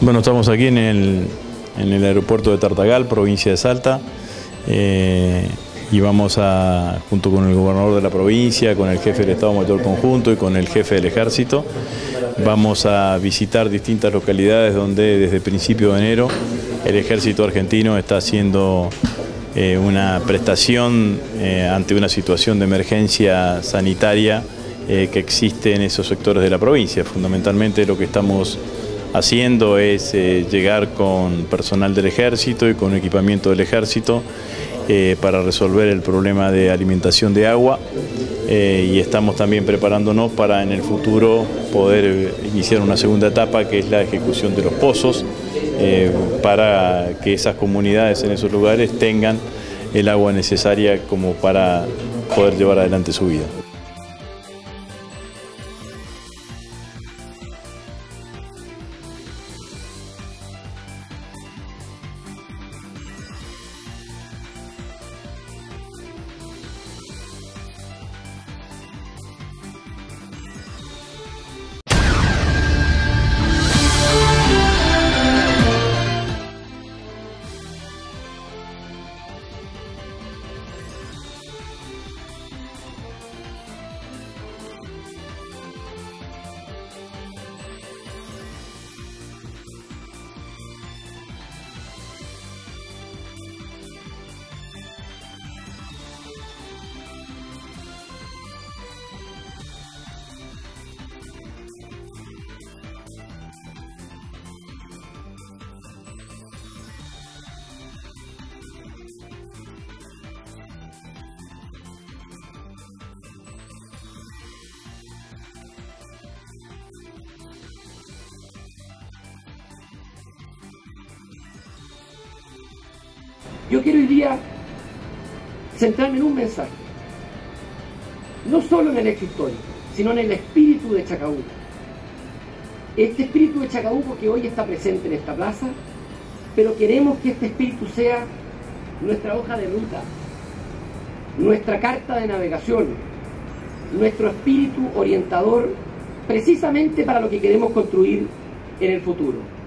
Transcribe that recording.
Bueno, estamos aquí en el, en el aeropuerto de Tartagal, provincia de Salta, eh, y vamos a, junto con el gobernador de la provincia, con el jefe del Estado Mayor Conjunto y con el jefe del Ejército, vamos a visitar distintas localidades donde desde principio de enero el Ejército argentino está haciendo eh, una prestación eh, ante una situación de emergencia sanitaria que existe en esos sectores de la provincia. Fundamentalmente lo que estamos haciendo es eh, llegar con personal del ejército y con equipamiento del ejército eh, para resolver el problema de alimentación de agua eh, y estamos también preparándonos para en el futuro poder iniciar una segunda etapa que es la ejecución de los pozos para que esas comunidades en esos lugares tengan el agua necesaria como para poder llevar adelante su vida. Yo quiero hoy día centrarme en un mensaje, no solo en el hecho histórico, sino en el espíritu de Chacabuco. Este espíritu de Chacabuco que hoy está presente en esta plaza, pero queremos que este espíritu sea nuestra hoja de ruta, nuestra carta de navegación, nuestro espíritu orientador precisamente para lo que queremos construir en el futuro.